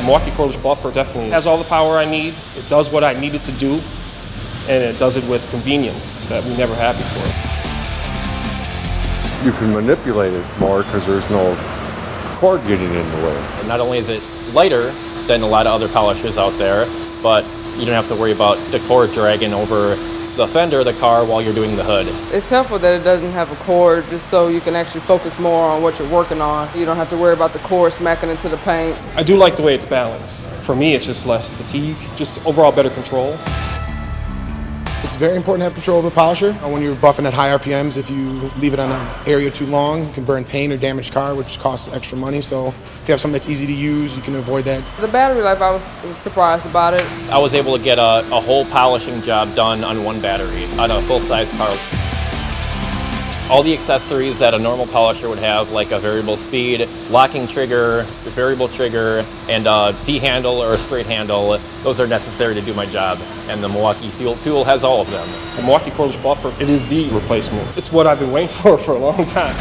The Milwaukee cordless buffer definitely has all the power I need. It does what I need it to do, and it does it with convenience that we never had before. You can manipulate it more because there's no cord getting in the way. And not only is it lighter than a lot of other polishes out there, but you don't have to worry about the cord dragging over the fender of the car while you're doing the hood. It's helpful that it doesn't have a cord just so you can actually focus more on what you're working on. You don't have to worry about the cord smacking into the paint. I do like the way it's balanced. For me, it's just less fatigue, just overall better control. It's very important to have control of the polisher. Uh, When you're buffing at high RPMs, if you leave it on an area too long, you can burn paint or damage car, which costs extra money. So if you have something that's easy to use, you can avoid that. The battery life, I was, was surprised about it. I was able to get a, a whole polishing job done on one battery on a full-size car. All the accessories that a normal polisher would have, like a variable speed, locking trigger, variable trigger, and a D-handle or a straight handle, those are necessary to do my job. And the Milwaukee Fuel Tool has all of them. The Milwaukee cordless buffer, it is the replacement. It's what I've been waiting for for a long time.